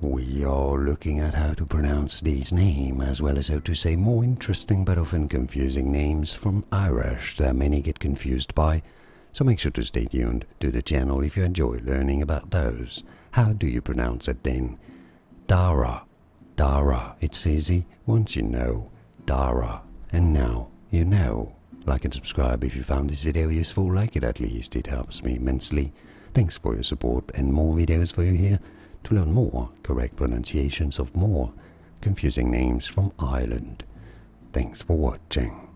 We are looking at how to pronounce these names as well as how to say more interesting but often confusing names from Irish that many get confused by. So make sure to stay tuned to the channel if you enjoy learning about those. How do you pronounce it then? Darragh. Darragh. It's easy once you know. Darragh. And now you know. Like and subscribe if you found this video useful, like it at least, it helps me immensely. Thanks for your support and more videos for you here to learn more correct pronunciations of more confusing names from Ireland. Thanks for watching.